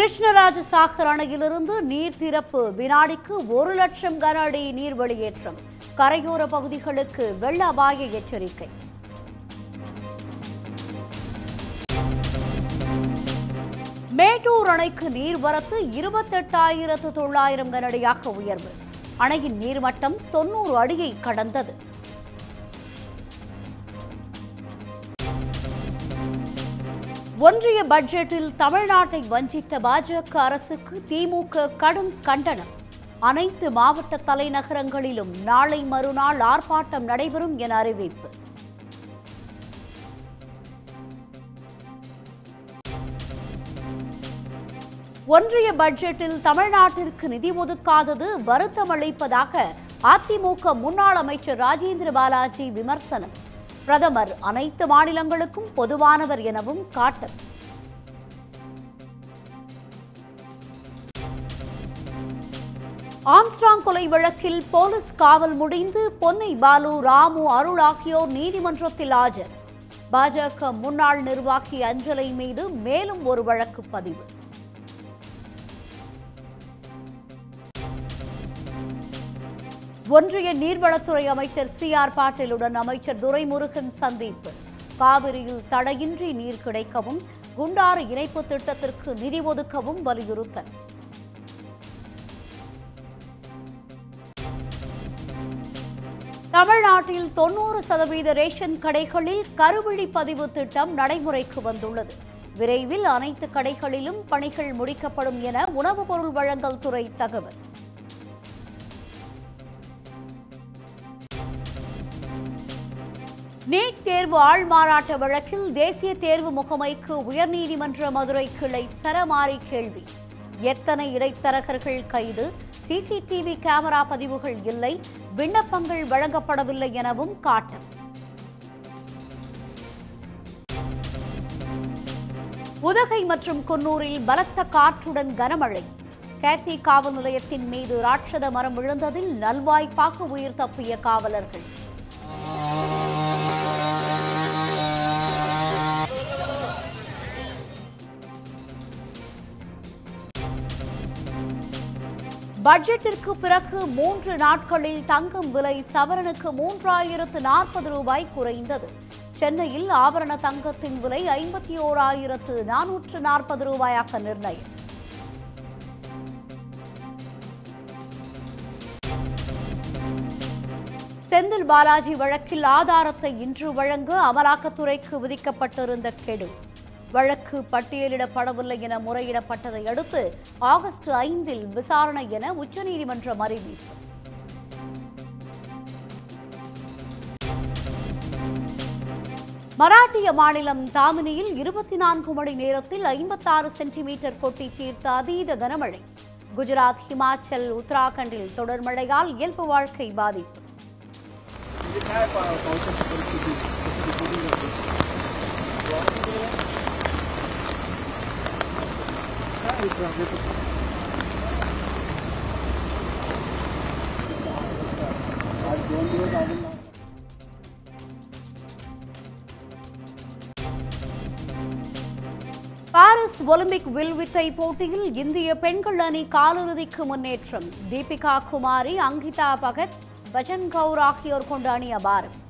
கிருஷ்ணராஜ சாகர் அணையிலிருந்து நீர் திறப்பு வினாடிக்கு ஒரு லட்சம் கன அடி நீர் வெளியேற்றம் கரையோர பகுதிகளுக்கு வெள்ள அபாய எச்சரிக்கை. மேட்டூர் அணைக்கு நீர்வரத்து இருபத்தெட்டாயிரத்து தொள்ளாயிரம் கனடியாக உயர்வு. அணையின் நீர்மட்டம் தொன்னூறு அடியை கடந்தது. ஒன்றிய பட்ஜெட்டில் தமிழ்நாட்டை வஞ்சித்த பாஜக அரசுக்கு திமுக கடும் கண்டனம். அனைத்து மாவட்ட தலைநகரங்களிலும் நாளை மறுநாள் ஆர்ப்பாட்டம் நடைபெறும் என அறிவிப்பு. ஒன்றிய பட்ஜெட்டில் தமிழ்நாட்டிற்கு நிதி ஒதுக்காதது வருத்தம் அளிப்பதாக அதிமுக முன்னாள் அமைச்சர் ராஜேந்திர பாலாஜி விமர்சனம். பிரதமர் அனைத்து மாநிலங்களுக்கும் பொதுவானவர் எனவும் காட்டு. ஆம்ஸ்ட்ராங் கொலை வழக்கில் போலீஸ் காவல் முடிந்து பொன்னை பாலு ராமு அருள் ஆகியோர் நீதிமன்றத்தில் ஆஜர். பாஜக முன்னாள் நிர்வாகி அஞ்சலை மீது மேலும் ஒரு வழக்கு பதிவு. ஒன்றிய நீர்வளத்துறை அமைச்சர் சி ஆர் பாட்டீலுடன் அமைச்சர் துரைமுருகன் சந்திப்பு. காவிரியில் தடையின்றி நீர் கிடைக்கவும் குண்டாறு இணைப்பு திட்டத்திற்கு நிதி ஒதுக்கவும் வலியுறுத்தல். தமிழ்நாட்டில் தொன்னூறு சதவீத ரேஷன் கடைகளில் கருவிழி பதிவு திட்டம் நடைமுறைக்கு வந்துள்ளது. விரைவில் அனைத்து கடைகளிலும் பணிகள் முடிக்கப்படும் என உணவுப் பொருள் வழங்கல் துறை தகவல். நீட் தேர்வு ஆள்மாறாட்ட வழக்கில் தேசிய தேர்வு முகமைக்கு உயர்நீதிமன்ற மதுரை கிளை சரமாரி கேள்வி. எத்தனை இடைத்தரகர்கள் கைது? சிசிடிவி கேமரா பதிவுகள் இல்லை. விண்ணப்பங்கள் வழங்கப்படவில்லை எனவும் காட்டம். உதகை மற்றும் குன்னூரில் பலத்த காற்றுடன் கனமழை. கேத்தி காவல் நிலையத்தின் மீது ராட்சத மரம் விழுந்ததில் நல்வாய்ப்பாக உயிர் தப்பிய காவலர்கள். பட்ஜெட்டிற்கு பிறகு மூன்று நாட்களில் தங்கம் விலை சவரனுக்கு மூன்றாயிரத்து நாற்பது ரூபாய் குறைந்தது. சென்னையில் ஆபரண தங்கத்தின் விலை ஐம்பத்தி ஓராயிரத்து நானூற்று நாற்பது ரூபாயாக நிர்ணயம். செந்தில் பாலாஜி வழக்கில் ஆதாரத்தை இன்று வழங்க அமலாக்கத்துறைக்கு விதிக்கப்பட்டிருந்த கெடு. வழக்கு பட்டியலிடப்படவில்லை என முறையிடப்பட்டதை அடுத்து ஆகஸ்ட் ஐந்தில் விசாரணை என உச்சநீதிமன்றம் அறிவிப்பு மராட்டிய மாநிலம் தாமினியில் இருபத்தி நான்கு மணி நேரத்தில் ஐம்பத்தாறு சென்டிமீட்டர் கொட்டி தீர்த்த அதீத கனமழை குஜராத் ஹிமாச்சல் உத்தராகண்டில் தொடர் மழையால் இயல்பு வாழ்க்கை பாதிப்பு Thank. பாரிஸ் ஒலிம்பிக் வில்வித்தை போட்டியில் இந்திய பெண்கள் அணி காலிறுதிக்கு முன்னேற்றம். தீபிகா குமாரி அங்கிதா பகத் பஜன் கவுர் ஆகியோர் கொண்ட அணி அபாரம்.